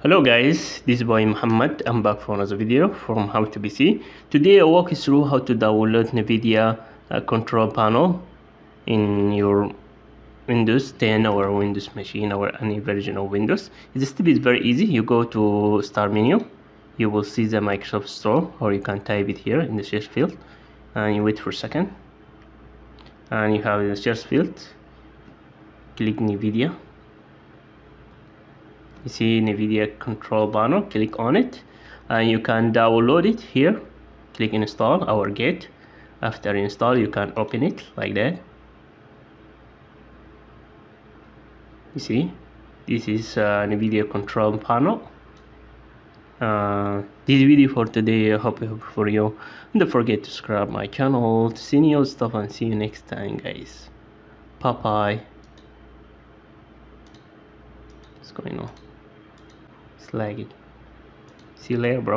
Hello guys, this is boy Muhammad. I'm back for another video from How to PC. Today I walk you through how to download NVIDIA uh, control panel in your Windows 10 or Windows machine or any version of Windows. The step is very easy. You go to Start menu. You will see the Microsoft Store or you can type it here in the search field and you wait for a second and you have the search field click NVIDIA you see NVIDIA control panel click on it and you can download it here. Click install or get after install you can open it like that. You see this is uh, NVIDIA control panel. Uh, this video for today I hope for you. Don't forget to subscribe my channel. To see new stuff and see you next time guys. Bye bye what's going on it's it. see you later bro